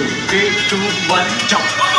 Three, two, one, jump.